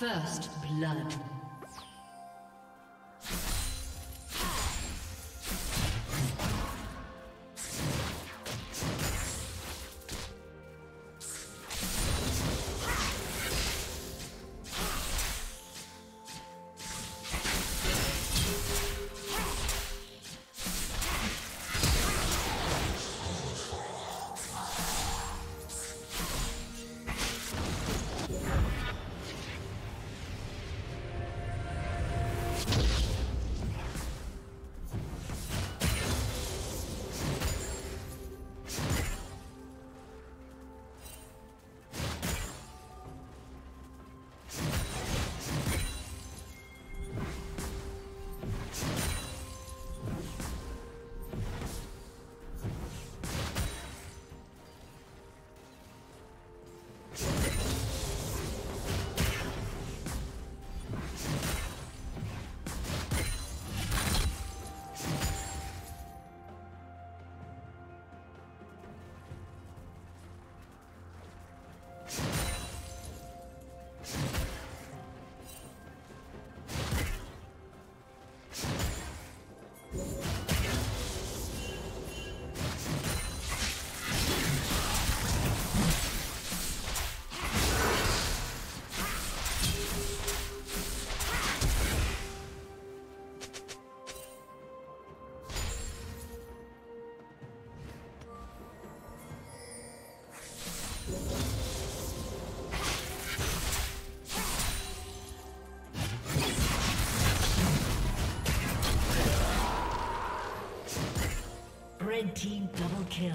First blood. Team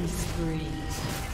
Killing spree.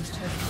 team's turret.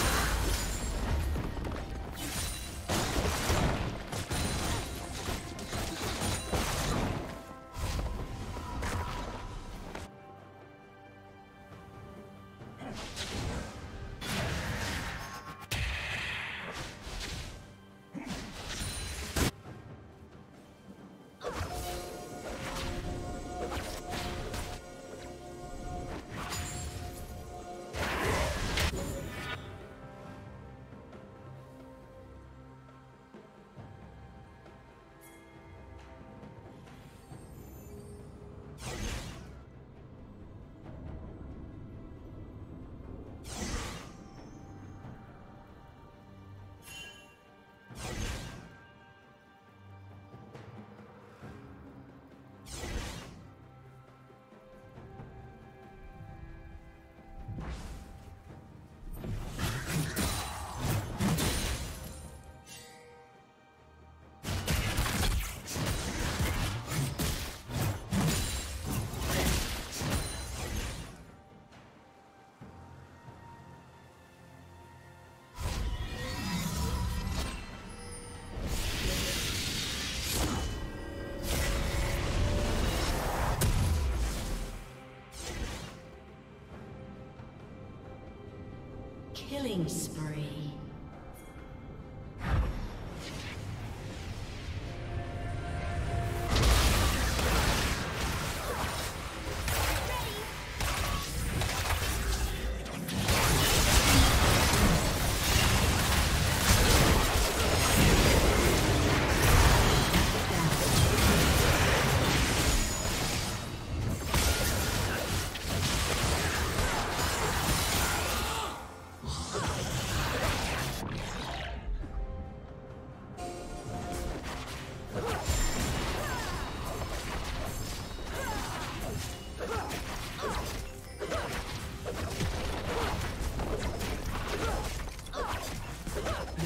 Killing spree.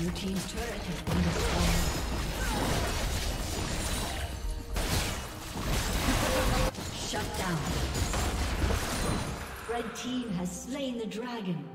Kill. team's turret has been destroyed. Shut down. Red team has slain the dragon.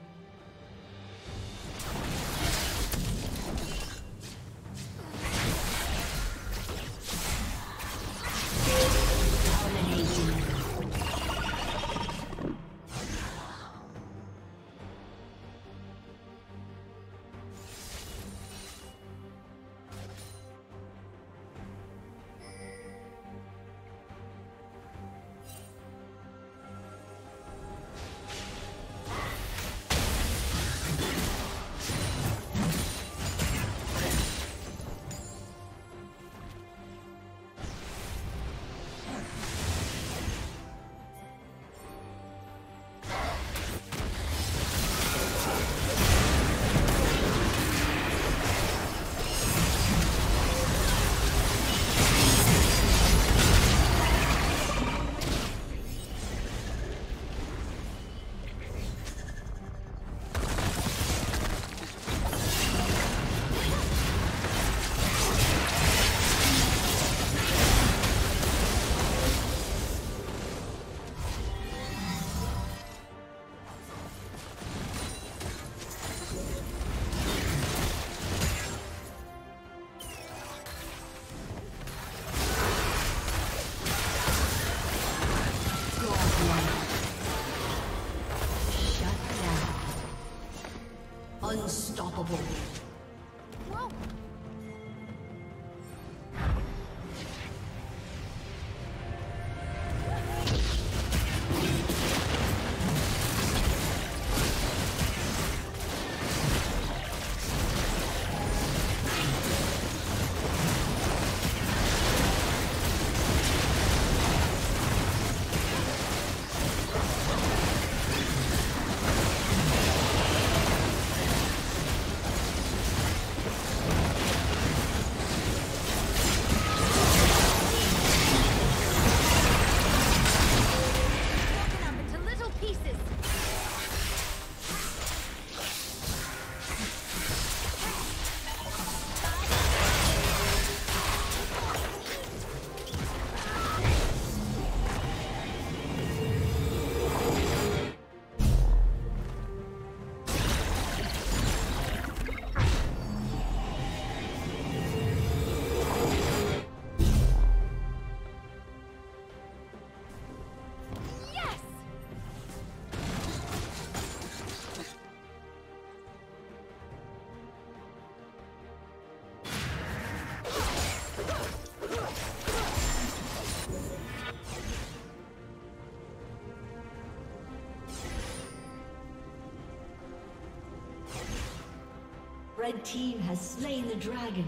Red team has slain the dragon.